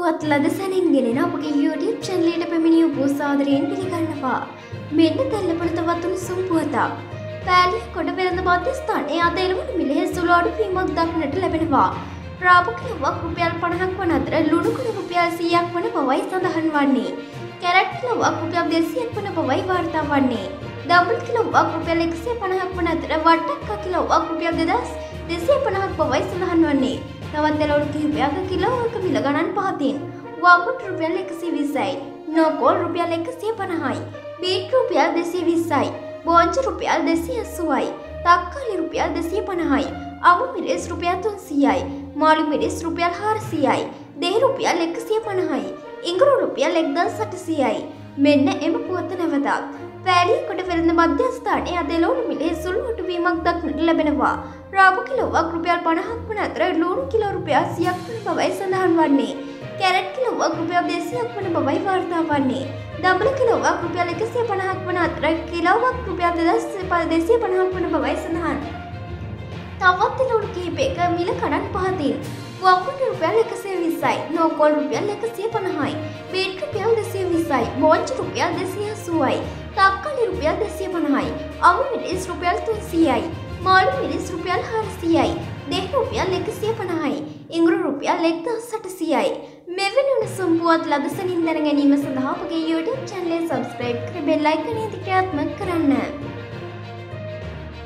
පුවත් ලද සැනින් ගෙනෙන අපගේ YouTube චැනලයට පැමිණි ඔබ සාදරයෙන් පිළිගන්නවා. මෙන්න තැල්ලපොළ තවත් උණුසුම් පුවතක්. පෑලිය කොට වෙළඳ මධ්‍යස්ථානයේ අද එළවලු මිලේ සුළු අඩුවීමක් දක්නට ලැබෙනවා. රාපු කිලෝවක් රුපියල් 50ක් වන අතර ලුණු කුඩු රුපියල් 100ක් වන බවයි සඳහන් වන්නේ. කැරට් කිලෝවක් රුපියල් 200ක් වන බවයි වාර්තා වන්නේ. දඹුල් කිලෝවක් රුපියල් 150ක් වන අතර වට්ටක්ක කිලෝවක් රුපියල් 2250ක් බවයි සඳහන් වන්නේ. තවත් එළවලු කිහිපයක කිලෝවක මිල ගණන් පහතින්. වම්බුට රුපියල් 120යි. නෝකෝල් රුපියල් 150යි. බීට් රුපියල් 220යි. බෝංචි රුපියල් 280යි. තක්කාලි රුපියල් 250යි. අමු මිරිස් රුපියල් 300යි. මාළු මිරිස් රුපියල් 400යි. දෙහි රුපියල් 150යි. ඉඟුරු රුපියල් 1800යි. මෙන්න එම පුවත නැවතත්. පෑලිය කොට වෙළඳ මධ්‍යස්ථානයේ අද එළවලු මිලේ සුළු අඩුවීමක් දක්නට ලැබෙනවා. රාපු කිලෝවක් රුපියල් 50ක් වන අතර ලුණු කිලෝ රුපියල් 100ක් වන බවයි සඳහන් වන්නේ. කැරට් කිලෝවක් රුපියල් 200ක් වන බවයි වාර්තා වන්නේ. දඹුල කිලෝවක් රුපියල් 150ක් වන අතර කිලෝවක් රුපියල් 2250ක් වන බවයි සඳහන්. තවත් එළවලු කිහිපයක මිල කඩන් පහතින්. වම්බුට රුපියල් 120යි, නෝකෝල් රුපියල් 150යි, බීට් රුපියල් 220යි, බෝංචි රුපියල් 280යි, තක්කාලි රුපියල් 250යි, අමු මිරිස් රුපියල් 300යි, මාළු මිරිස් රුපියල් 400යි, දෙහි රුපියල් 150යි, ඉඟුරු රුපියල් 1800යි. මෙවැනි උණුසුම් පුවත් ලදසනින් දැන ගැනීම සඳහා අපගේ YouTube චැනලය සබස්ක්‍රයිබ් කර බෙල් අයිකනය ක්‍රියාත්මක කරන්න.